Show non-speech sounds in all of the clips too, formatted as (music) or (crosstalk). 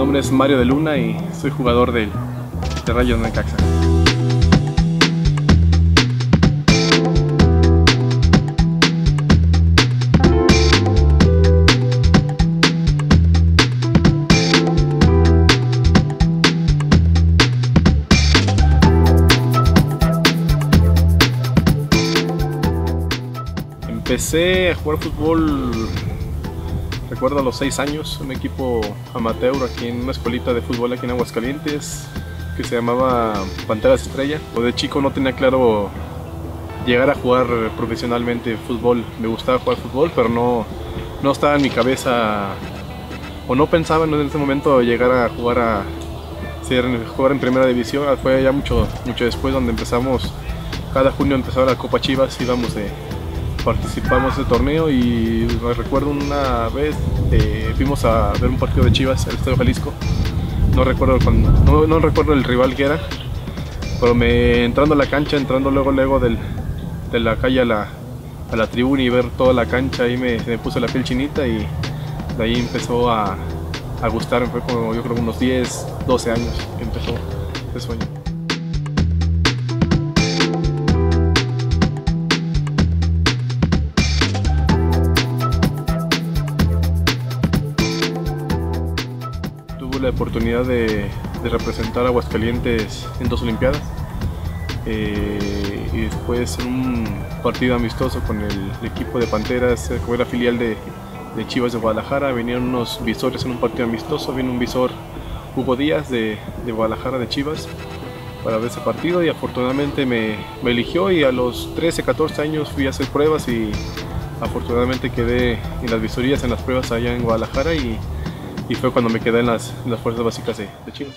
nombre es Mario de Luna y soy jugador del, de Rayos. Empecé a jugar fútbol, recuerdo a los 6 años, un equipo amateur aquí en una escuelita de fútbol aquí en Aguascalientes que se llamaba Panteras Estrella. O de chico no tenía claro llegar a jugar profesionalmente fútbol. Me gustaba jugar fútbol, pero no, no estaba en mi cabeza o no pensaba en ese momento llegar a jugar a ser, jugar en primera división. Fue ya mucho, mucho después donde empezamos, cada junio empezaba la Copa Chivas, íbamos de participamos de torneo y me recuerdo una vez eh, fuimos a ver un partido de Chivas el Estadio Jalisco. No recuerdo, no, recuerdo el rival que era, pero me entrando a la cancha, entrando luego luego del, de la calle a la, a la tribuna y ver toda la cancha, ahí me, me puse la piel chinita y de ahí empezó a, a gustarme, fue como yo creo unos 10, 12 años que empezó ese sueño. La oportunidad de, representar a Aguascalientes en dos Olimpiadas. Eh, y después un partido amistoso con el, equipo de Panteras, eh, como era filial de, Chivas de Guadalajara, venían unos visores en un partido amistoso, vino un visor Hugo Díaz de, Guadalajara de Chivas para ver ese partido y afortunadamente me, me, eligió y a los 13, 14 años fui a hacer pruebas y afortunadamente quedé en las visorías en las pruebas allá en Guadalajara y y fue cuando me quedé en las, fuerzas básicas de, de Chivas.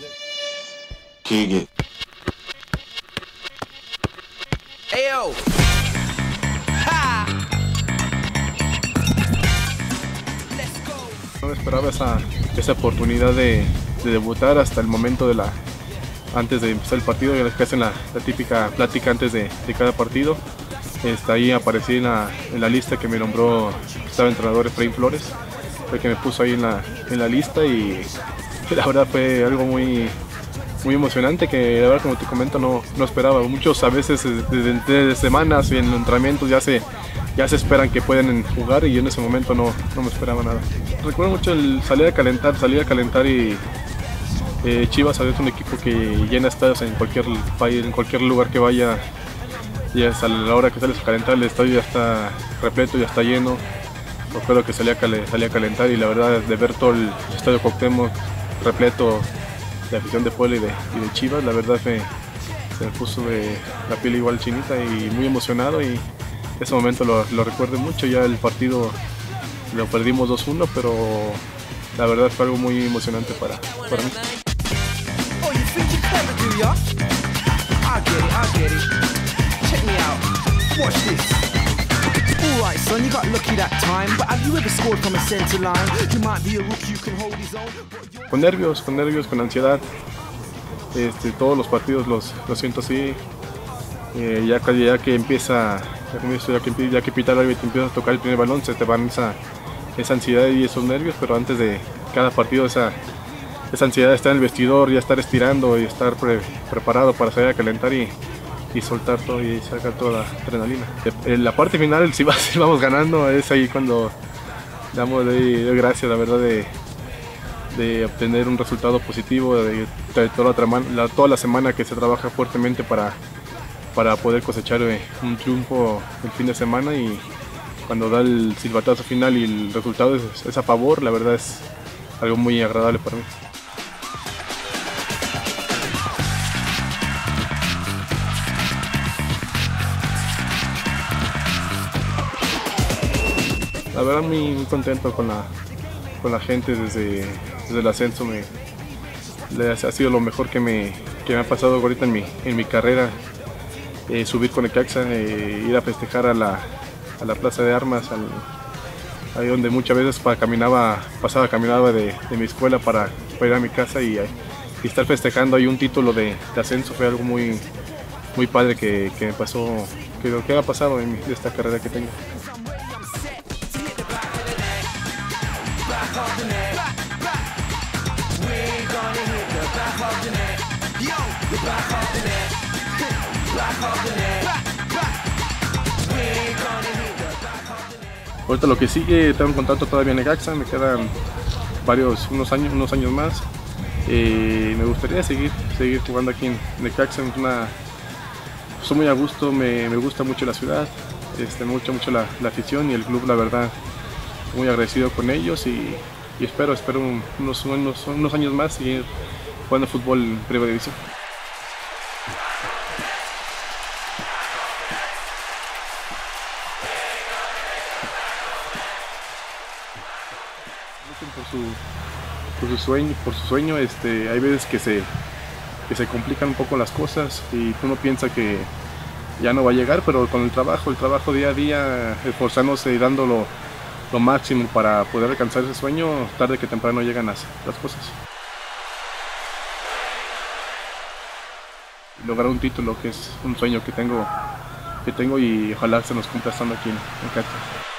No me esperaba esa, esa oportunidad de, debutar hasta el momento de la antes de empezar el partido, ya que hacen la, típica plática antes de, cada partido. Está ahí aparecí en la, en la lista que me nombró, estaba entrenador Efraín Flores que me puso ahí en la, en la lista y (laughs) la verdad fue algo muy, muy emocionante que la verdad como te comento no, no esperaba. Muchos a veces desde, semanas y en los entrenamientos ya se, ya se esperan que pueden jugar y yo en ese momento no, no me esperaba nada. Recuerdo mucho el salir a calentar, salir a calentar y eh, Chivas es un equipo que llena estadios en cualquier país, en cualquier lugar que vaya. Y a la hora que sales a calentar el estadio ya está repleto, ya está lleno recuerdo que salía, salía a calentar y la verdad de ver todo el estadio Cuauhtémoc repleto de afición de Puebla y de, Chivas, la verdad me, se me puso la piel igual chinita y muy emocionado y ese momento lo, recuerdo mucho, ya el partido lo perdimos 2-1, pero la verdad fue algo muy emocionante para, para mí. Con nervios, con nervios, con ansiedad. Este, todos los partidos los, siento así. Eh, ya, ya, que empieza, ya que, ya que pita el y te empiezas a tocar el primer balón, se te van esa, esa ansiedad y esos nervios, pero antes de cada partido esa, esa ansiedad de estar en el vestidor, ya estar estirando y estar preparado para salir a calentar y, y soltar todo y sacar toda la adrenalina. En la parte final, (laughs) si vamos ganando, es ahí cuando damos de, gracias, la verdad, de, de, obtener un resultado positivo, de, toda, la, semana que se trabaja fuertemente para, para poder cosechar eh, un triunfo el fin de semana y cuando da el silbatazo final y el resultado es, es a favor, la verdad es algo muy agradable para mí. La verdad muy, contento con la, con la gente desde, el ascenso. Me, ha sido lo mejor que me, me ha pasado ahorita en mi, en mi carrera. Eh, subir con el Caxa, eh, ir a festejar a la, Plaza de Armas, ahí donde muchas veces caminaba, pasaba, caminaba de, mi escuela para, ir a mi casa y, estar festejando ahí un título de, ascenso fue algo muy, muy padre que, me pasó, que, que ha pasado en esta carrera que tengo. Ahorita lo que sigue, tengo un contrato todavía en Necaxa, me quedan varios, unos años, unos años más. Eh, me gustaría seguir, seguir jugando aquí en Necaxa, es una, estoy muy a gusto, me, me gusta mucho la ciudad, este, me gusta mucho la, la, afición y el club, la verdad, muy agradecido con ellos y, espero, espero unos, unos, unos, años más seguir jugando fútbol en primera división. Por su, por su sueño, por su sueño este, hay veces que se, que se complican un poco las cosas y uno piensa que ya no va a llegar, pero con el trabajo, el trabajo día a día, esforzándose y dándolo lo máximo para poder alcanzar ese sueño, tarde que temprano llegan las, las cosas. Lograr un título que es un sueño que tengo, que tengo y ojalá se nos cumpla estando aquí en, en.